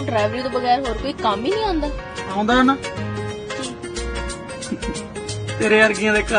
ਡਰਾਈਵਰੀ ਤੋਂ ਬਗੈਰ ਹੋਰ ਕੋਈ ਕੰਮ ਹੀ ਨਹੀਂ ਆਉਂਦਾ। ਆਉਂਦਾ ਨਾ। ਤੇਰੇ ਵਰਗੀਆਂ ਦੇ ਘਰ